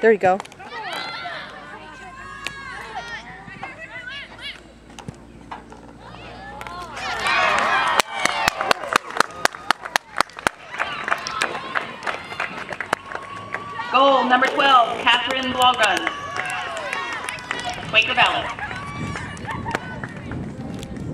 There you go. Goal number 12, Catherine Blogrun. Quaker Valley.